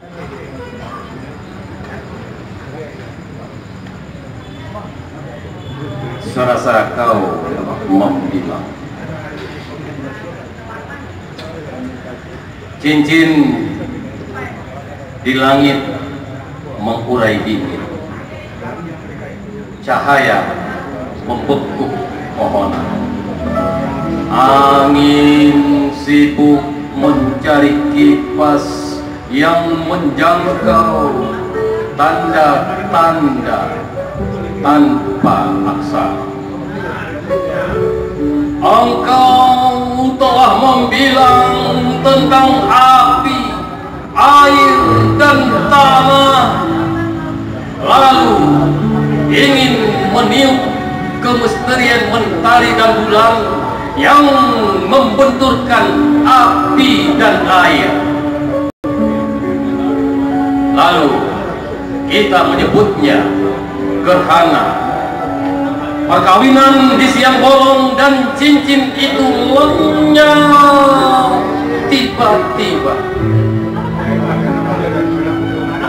Saya rasa kau mau bilang. Cincin di langit mengurai dingin. Cahaya membekuk pohonan Angin sibuk mencari kipas yang menjangkau tanda-tanda tanpa aksara. Engkau telah membilang tentang api, air, dan tanah, lalu ingin meniup kemisterian mentari dan bulan yang membenturkan api dan air. Lalu kita menyebutnya gerhana. Perkawinan di siang bolong dan cincin itu lenyap tiba-tiba.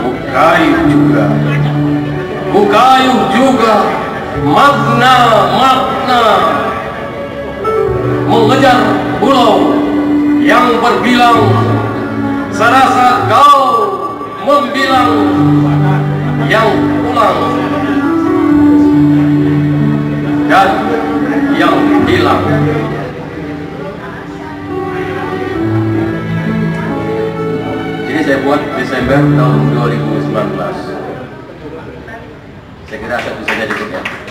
Bukayu juga, bukayu juga makna-makna mengejar pulau yang berbilang pulang dan yang hilang. Ini saya buat Desember tahun 2019 saya kira saya bisa jadi ya